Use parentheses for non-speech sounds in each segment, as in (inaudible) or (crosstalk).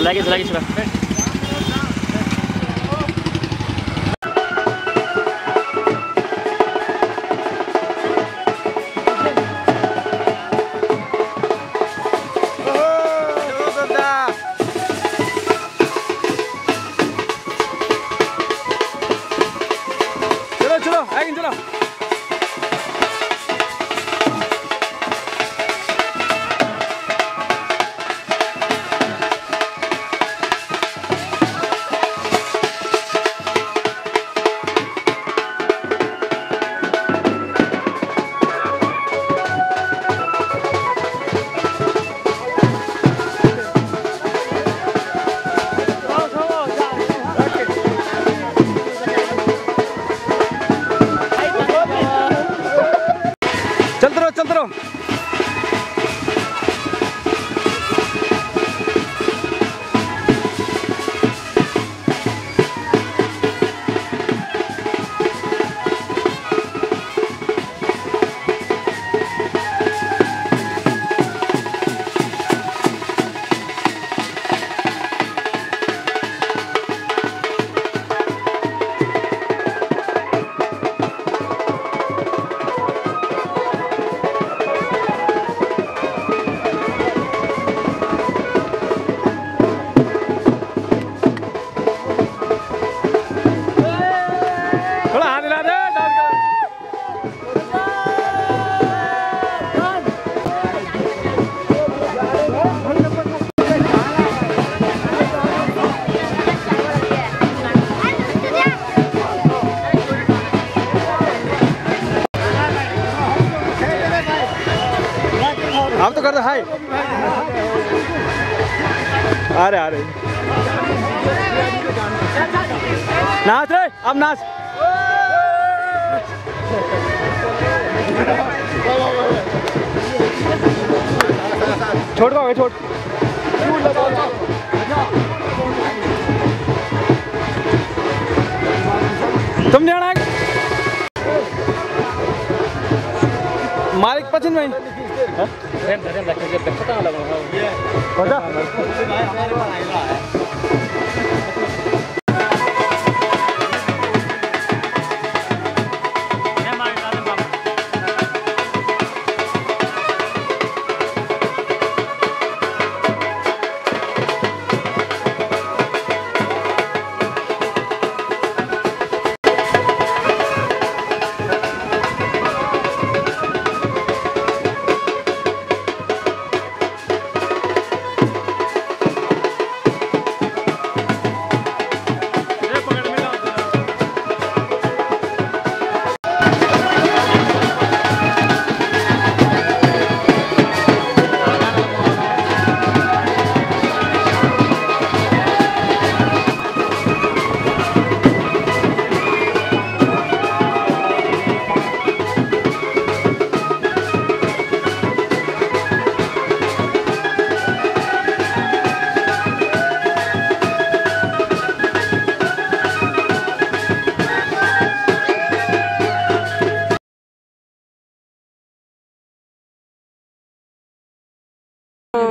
चलाइए चलाइए चला चलो रहे, आ रहे। नाच रे, अब नाच। छोड़ दो छोड़। तुम नहीं आना मालिक पचन में पता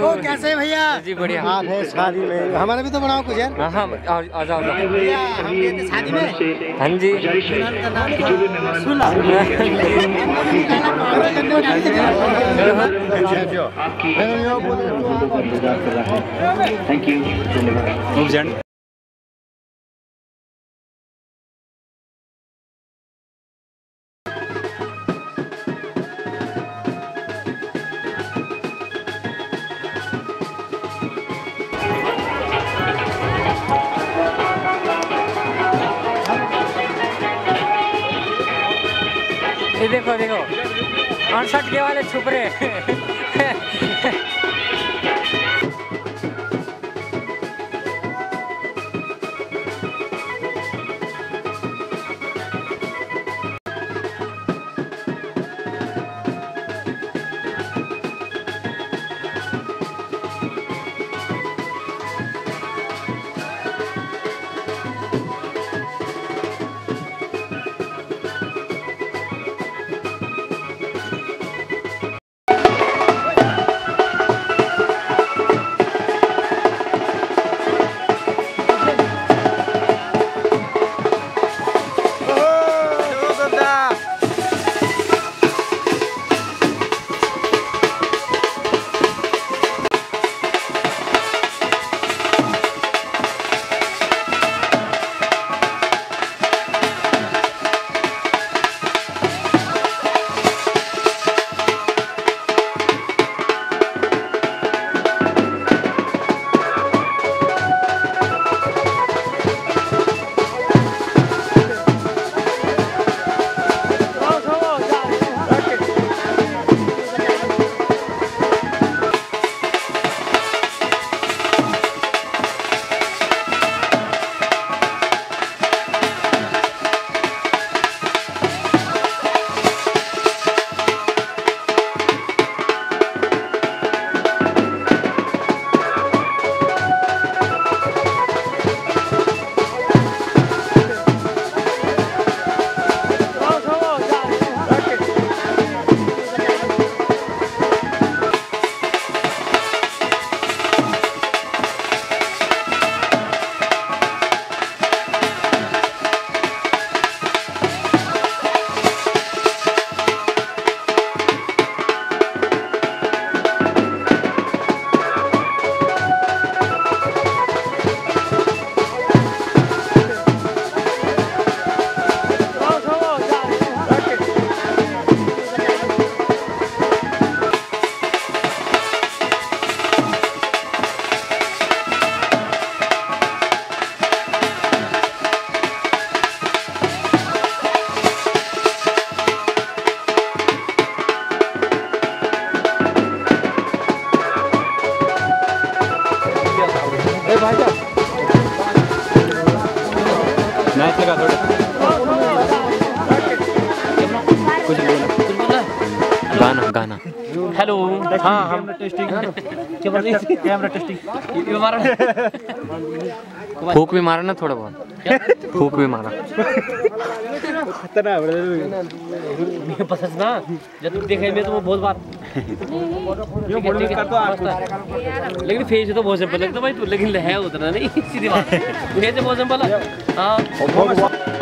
ओ कैसे हैं भैया? जी बढ़िया। आप है शादी में? हमारा भी तो बनाओ कुछ यार। हाँ हाँ भैया हम गए थे शादी में। हाँ जी। थैंक ये अड़सठ के वाले छुप रहे कैमरा टेस्टिंग फूक भी मारा ना थोड़ा बहुत। फूक भी मारा। ना जब तुम देखे मैं तो वो बहुत बार यो बोल कर तो लेकिन फेस तो बहुत सिंपल लगता भाई तू लेकिन (laughs) है उतना नहीं सीधी बात फेस बहुत सिंपल है।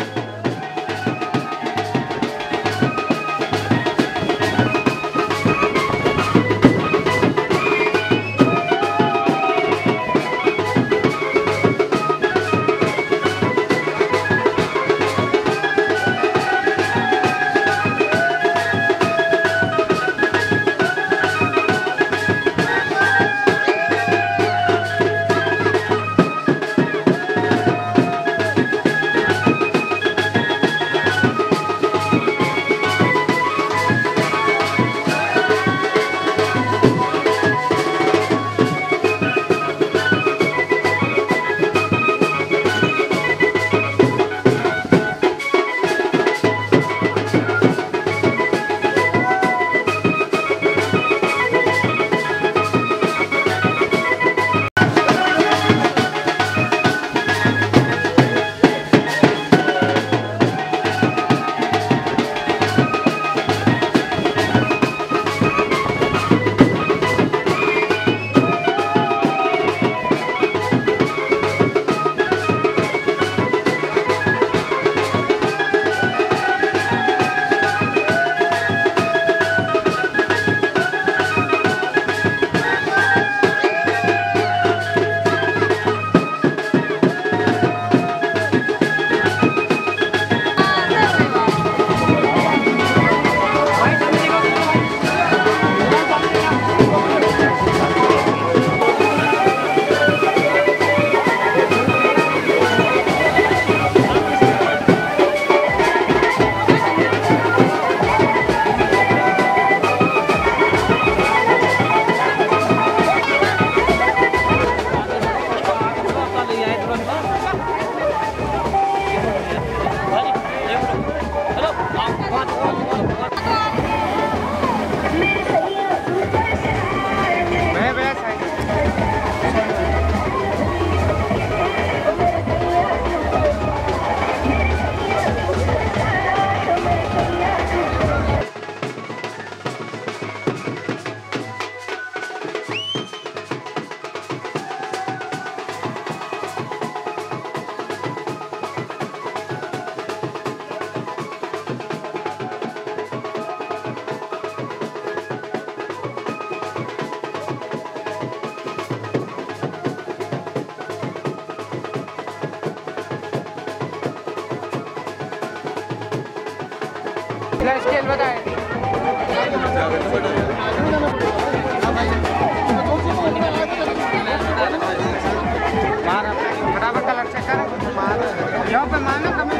बराबर कलर चेक कर। यहाँ पे मारना कमी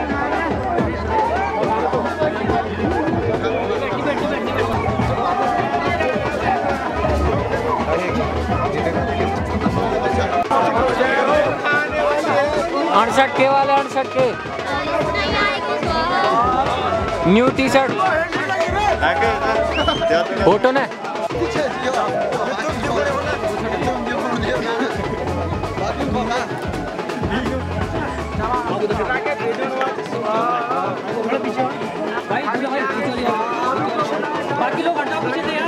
अड़सठ के वाले अड़सठ के। न्यू टी शर्ट फ़ोटो ना। बाकी लोग हटाओ पीछे से यार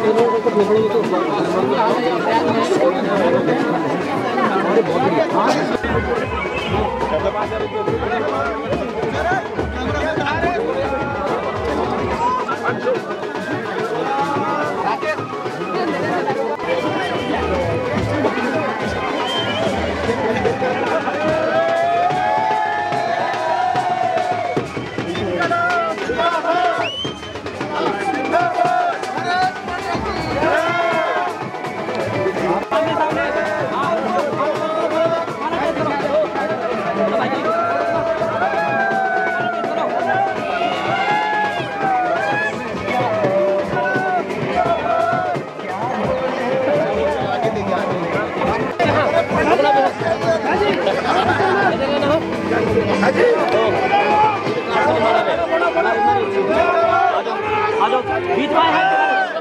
डांस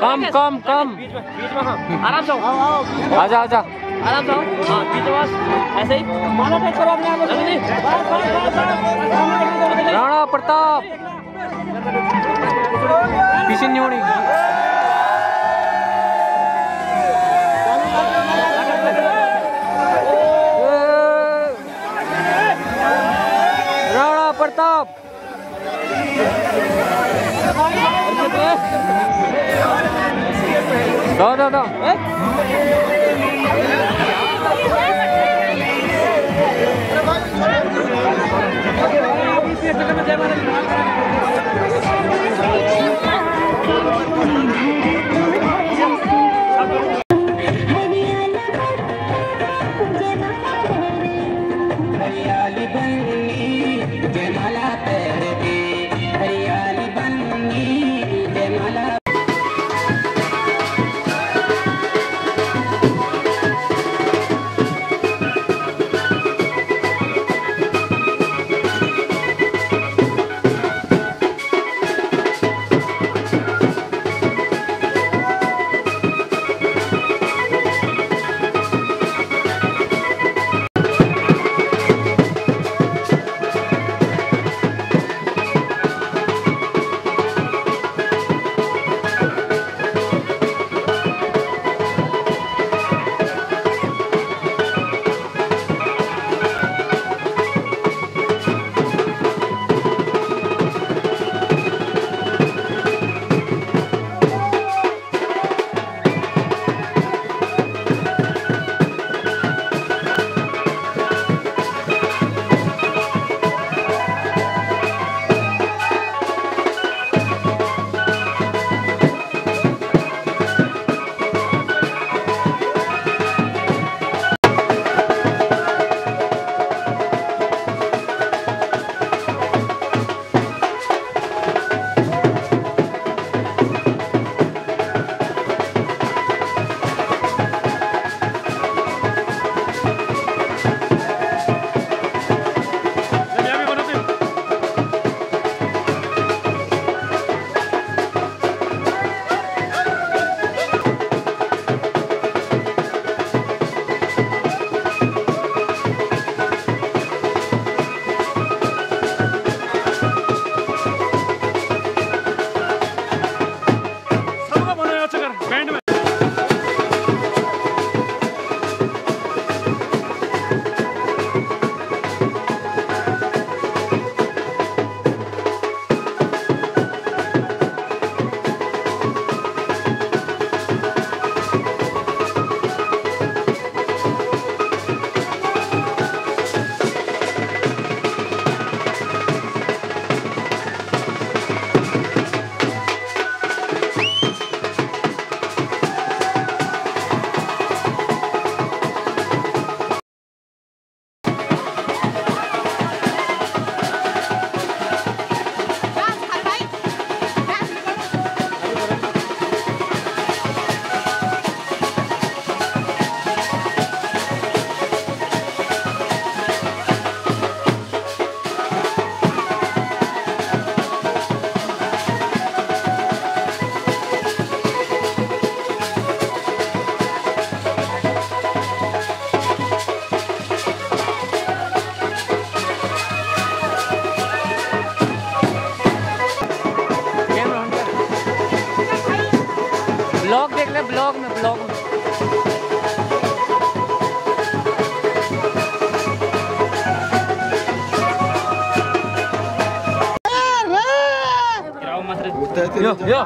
कम कम कम। आराम से आजा आजा। आराम से हाँ बीच में ऐसे ही। माला टेक करो अपने आप राणा प्रताप। पीछे नहीं होनी। राणा प्रताप दो दो दो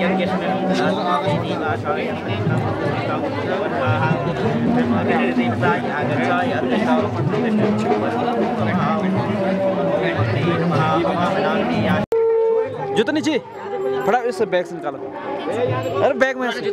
राकेश जूता नीचे फटाक इससे बैग से निकालो अरे बैग में से।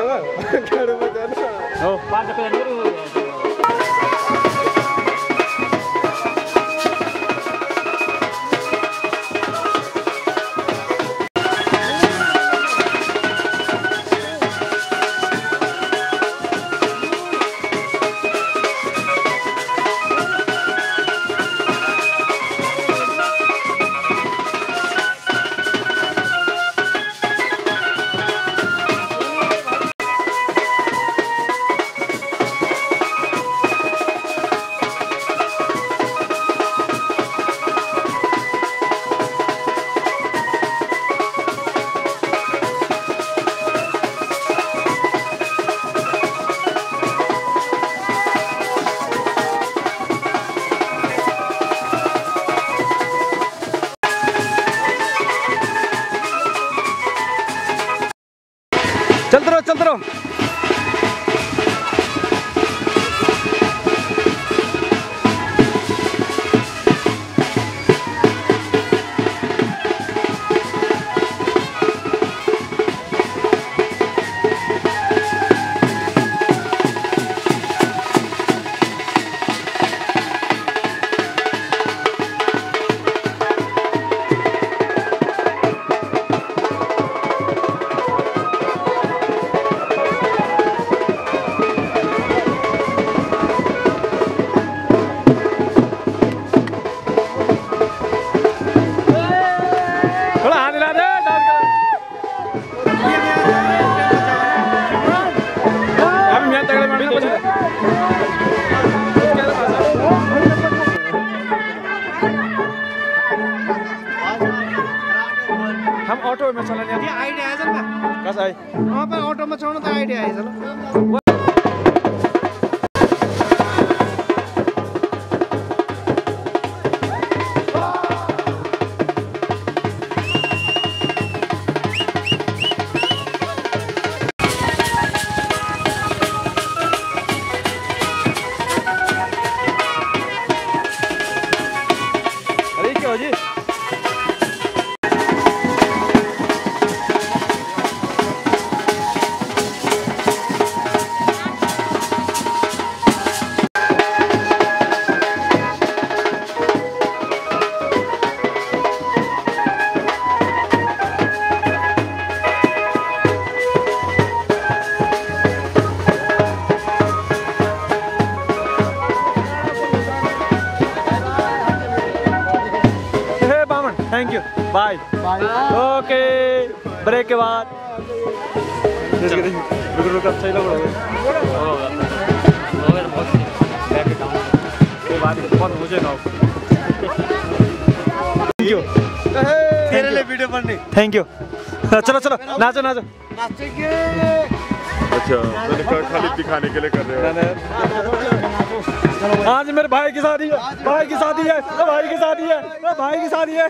अटोमा चलाउने अटोमा चढ्नु त आइडिया आइज ल। रुको रुको सही लग रहा है? बहुत मुझे ना थैंक यू तेरे लिए वीडियो बननी। थैंक यू चलो चलो नाचो नाचो। अच्छा मैंने कहा खाली दिखाने के लिए कर रहे हो। आज मेरे भाई की शादी है भाई की शादी है भाई की शादी है भाई की शादी है।